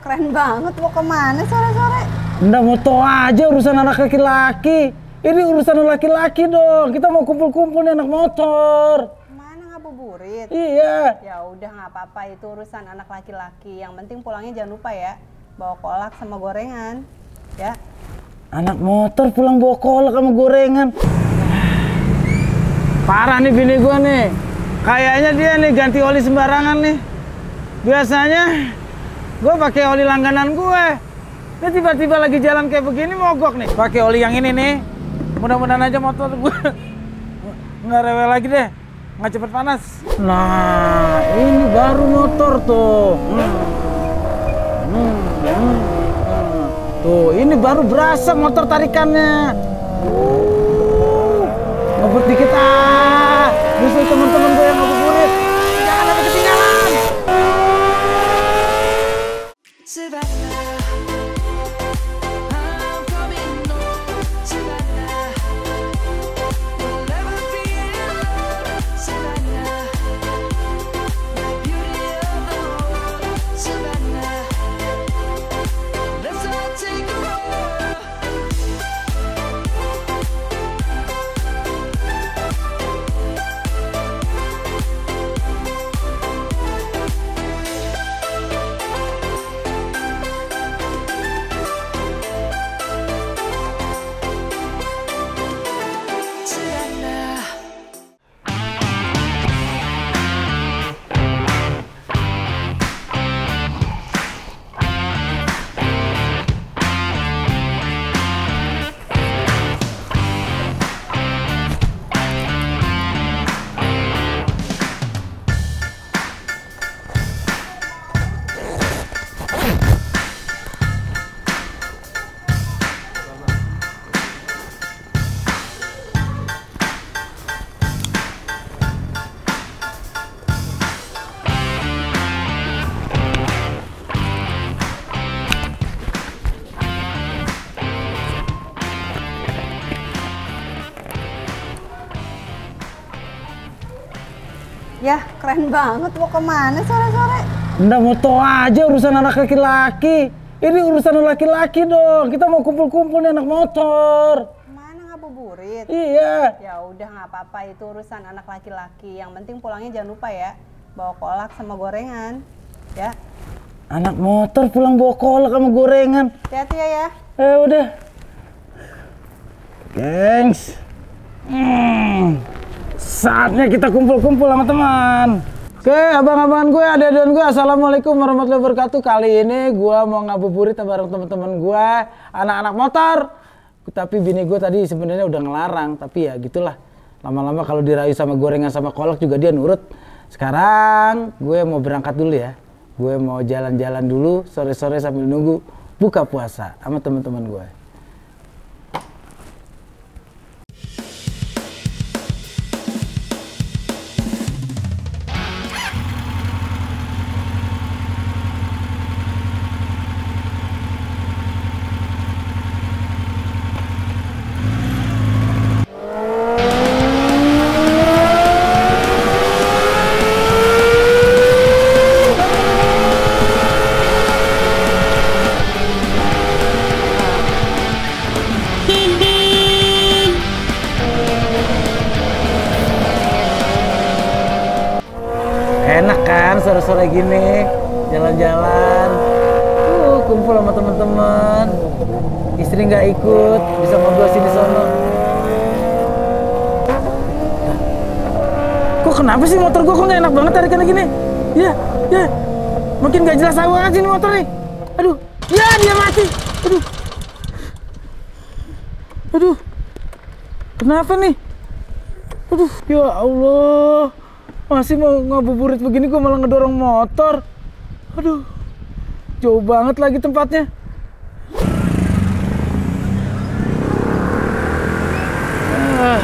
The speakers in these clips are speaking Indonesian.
Keren banget. Mau ke mana sore-sore? Nggak mau tau aja urusan anak laki-laki. Ini urusan laki-laki dong. Kita mau kumpul-kumpul nih anak motor. Ke mana ngabuburit? Iya. Ya udah nggak apa-apa itu urusan anak laki-laki. Yang penting pulangnya jangan lupa ya bawa kolak sama gorengan. Ya. Anak motor pulang bawa kolak sama gorengan. Parah nih bini gua nih. Kayaknya dia nih ganti oli sembarangan nih. Biasanya gue pakai oli langganan gue. Ini tiba-tiba lagi jalan kayak begini mogok nih. Pakai oli yang ini nih. Mudah-mudahan aja motor gue nggak rewel lagi deh. Nggak cepet panas. Nah, ini baru motor tuh. Hmm. Hmm, hmm, hmm. Tuh, ini baru berasa motor tarikannya. Uh, ngebut dikit ah. Justru teman-teman survivor Ya, keren banget. Mau ke mana sore-sore? Nggak mau tau aja urusan anak laki-laki. Ini urusan laki-laki dong. Kita mau kumpul-kumpul nih anak motor. Ke mana ngabuburit? Iya. Ya udah nggak apa-apa itu urusan anak laki-laki. Yang penting pulangnya jangan lupa ya bawa kolak sama gorengan. Ya. Anak motor pulang bawa kolak sama gorengan. Hati-hati ya ya. Eh udah. Gengs. Hmm. Saatnya kita kumpul-kumpul sama teman. Oke, abang-abangan gue, adik-adikan gue, Assalamualaikum warahmatullahi wabarakatuh. Kali ini gue mau ngabuburit bareng teman-teman gue, anak-anak motor. Tapi bini gue tadi sebenarnya udah ngelarang, tapi ya gitulah. Lama-lama kalau dirayu sama gorengan sama kolak juga dia nurut. Sekarang gue mau berangkat dulu ya. Gue mau jalan-jalan dulu sore-sore sambil nunggu buka puasa sama teman-teman gue. Gini jalan-jalan, uh, kumpul sama teman-teman. Istri nggak ikut, bisa ngobrol sini sono. Kok kenapa sih motor gua kok nggak enak banget tarikannya gini? Ya, ya, makin nggak jelas aja nih motor nih. Aduh, ya dia mati. Aduh, aduh, kenapa nih? Aduh, ya Allah. Masih mau ngabuburit begini gue malah ngedorong motor. Aduh. Jauh banget lagi tempatnya. Ah.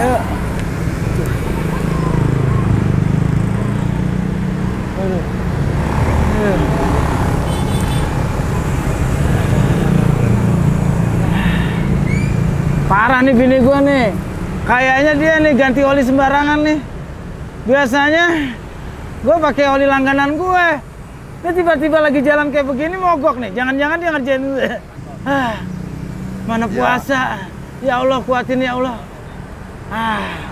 Aduh. Aduh. Parah nih bini gua nih. Kayaknya dia nih ganti oli sembarangan nih. Biasanya gue pakai oli langganan gue. Ini tiba-tiba lagi jalan kayak begini mogok nih. Jangan-jangan dia ngerjain gue. Ah, mana puasa. Ya Allah kuatin ya Allah. Ah,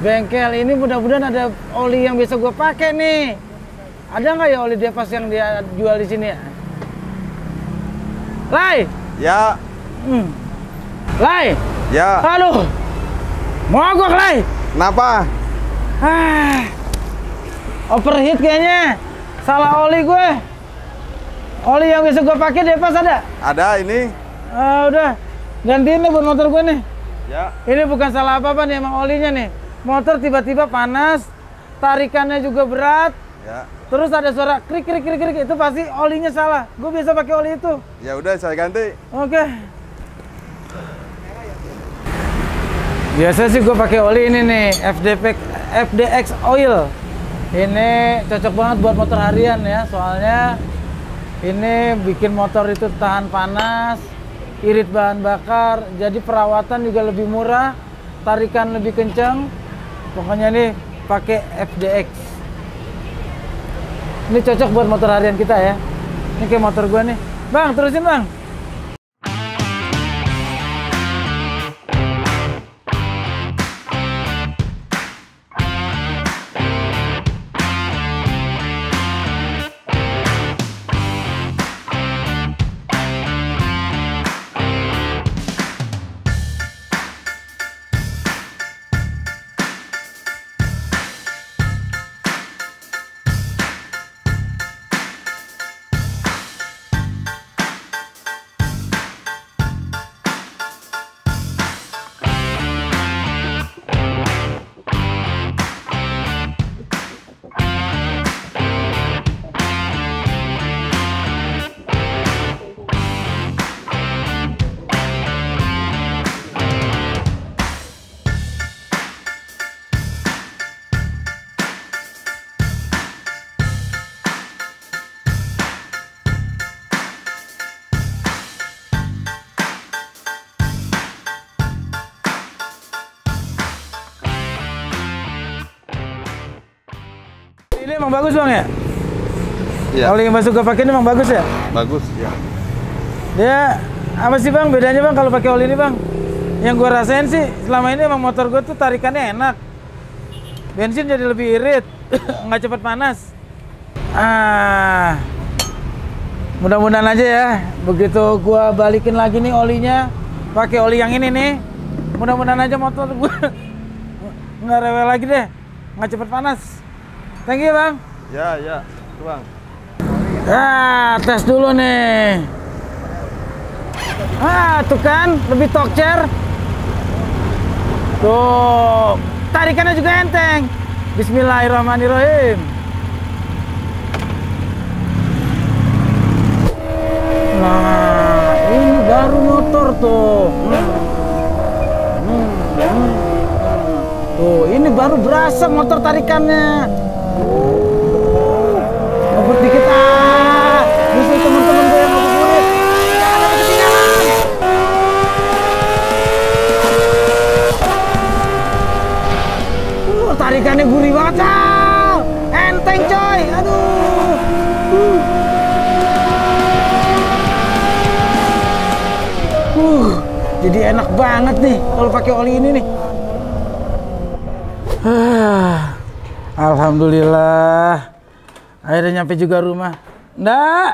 bengkel ini mudah-mudahan ada oli yang bisa gue pakai nih. Ada nggak ya oli Depas yang dia jual di sini ya? Lai, Ya, hmm. Lai, ya. aduh, mogok Lai. Kenapa? Ah, overheat kayaknya. Salah oli gue. Oli yang bisa gue pakai Depas ada? Ada ini? Ah, udah. Gantiin nih buat motor gue nih. Ya. Ini bukan salah apa-apa nih emang olinya nih. Motor tiba-tiba panas, tarikannya juga berat, Ya. terus ada suara krik krik krik krik itu pasti olinya salah. Gue biasa pakai oli itu. Ya udah saya ganti. Oke. Biasa sih gue pakai oli ini nih, FDP FDX oil. Ini cocok banget buat motor harian ya, soalnya ini bikin motor itu tahan panas, irit bahan bakar, jadi perawatan juga lebih murah, tarikan lebih kencang. Pokoknya nih pakai FDX. Ini cocok buat motor harian kita ya. Ini kayak motor gua nih. Bang, terusin bang. Ini emang bagus bang ya? Ya. Oli yang masuk gue pakai ini emang bagus ya? Bagus ya. Dia apa sih bang bedanya bang kalau pakai oli ini bang? Yang gue rasain sih selama ini emang motor gue tuh tarikannya enak. Bensin jadi lebih irit, nggak cepat panas. Ah, mudah-mudahan aja ya. Begitu gue balikin lagi nih olinya, pakai oli yang ini nih. Mudah-mudahan aja motor gue nggak rewel lagi deh, nggak cepat panas. Thank you bang. Ya, ya. Tuang. Ah, tes dulu nih. Ah, tuh kan, lebih tokcer. Tuh, tarikannya juga enteng. Bismillahirrahmanirrahim. Nah, ini baru motor tuh. Hmm, hmm. Tuh, ini baru berasa motor tarikannya. Ngebut dikit ah. Gue yang ngebut. Jangan ketinggalan. Uh, tarikannya gurih banget, Cal. Enteng, coy. Aduh. Uh. Uh, jadi enak banget nih kalau pakai oli ini nih. Ah, Alhamdulillah. Akhirnya nyampe juga rumah. Ndak.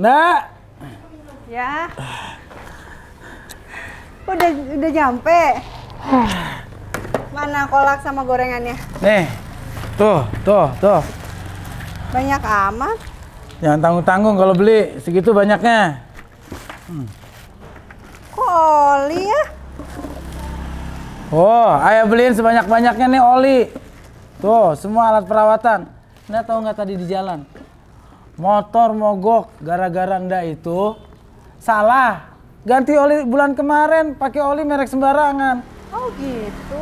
Ndak. Ya. Udah udah nyampe. Mana kolak sama gorengannya? Nih. Tuh, tuh, tuh. Banyak amat. Jangan tanggung-tanggung kalau beli, segitu banyaknya. Kok oli ya? Oh, ayah beliin sebanyak-banyaknya nih oli. Tuh, semua alat perawatan. Nggak tahu nggak tadi di jalan? Motor mogok gara-gara ndak itu salah. Ganti oli bulan kemarin pakai oli merek sembarangan. Oh gitu.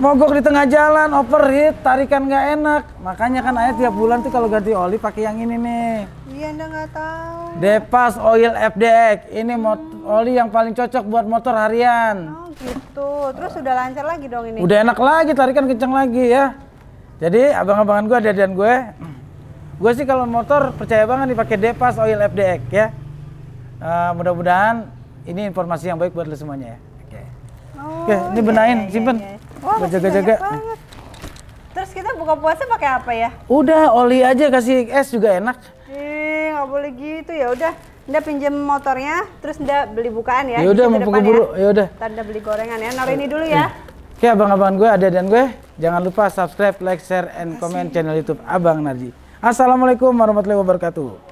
Mogok di tengah jalan, overheat, tarikan nggak enak. Makanya kan ayah tiap bulan tuh kalau ganti oli pakai yang ini nih. Iya, anda nggak tahu. Depas Oil FDX. Ini mot- oli yang paling cocok buat motor harian. Oh gitu. Terus udah lancar lagi dong ini. Udah enak lagi, tarikan kencang lagi ya. Jadi abang-abangan gue, dan gue, Gue sih kalau motor percaya banget nih pakai Depas Oil FDX ya. Eh, mudah-mudahan ini informasi yang baik buat lo semuanya ya. Oke. Oh, Oke, ini iya, benain, iya, simpen. iya, iya. Wah, jaga-jaga. Terus kita buka puasa pakai apa ya? Udah oli aja kasih es juga enak. Ih, nggak boleh gitu ya udah. Nda pinjem motornya, terus Nda beli bukaan ya. Ya udah di mau keburu, ya udah. Ntar Nda beli gorengan ya. Naruh ini dulu ya. Oke abang-abang gue, ada dan gue, jangan lupa subscribe, like, share, and comment channel YouTube Abang Narji. Assalamualaikum warahmatullahi wabarakatuh.